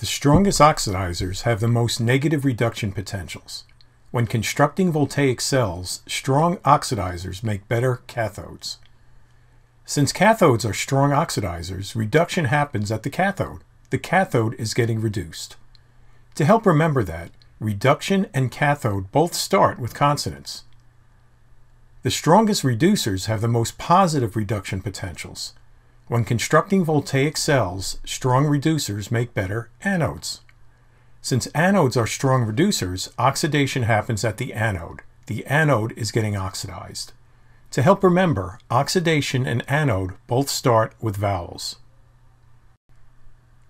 The strongest oxidizers have the most negative reduction potentials. When constructing voltaic cells, strong oxidizers make better cathodes. Since cathodes are strong oxidizers, reduction happens at the cathode. The cathode is getting reduced. To help remember that, reduction and cathode both start with consonants. The strongest reducers have the most positive reduction potentials. When constructing voltaic cells, strong reducers make better anodes. Since anodes are strong reducers, oxidation happens at the anode. The anode is getting oxidized. To help remember, oxidation and anode both start with vowels.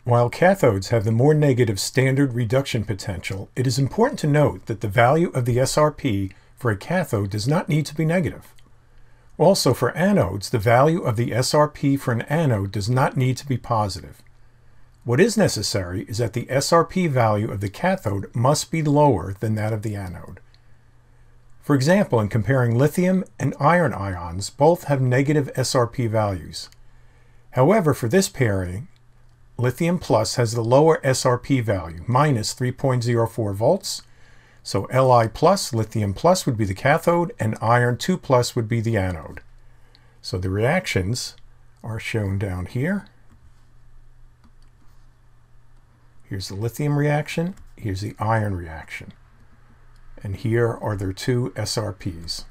While cathodes have the more negative standard reduction potential, it is important to note that the value of the SRP for a cathode does not need to be negative. Also, for anodes, the value of the SRP for an anode does not need to be positive. What is necessary is that the SRP value of the cathode must be lower than that of the anode. For example, in comparing lithium and iron ions, both have negative SRP values. However, for this pairing, lithium plus has the lower SRP value, minus 3.04 volts, so Li plus, lithium plus would be the cathode, and iron 2 plus would be the anode. So the reactions are shown down here. Here's the lithium reaction, here's the iron reaction. And here are their two SRPs.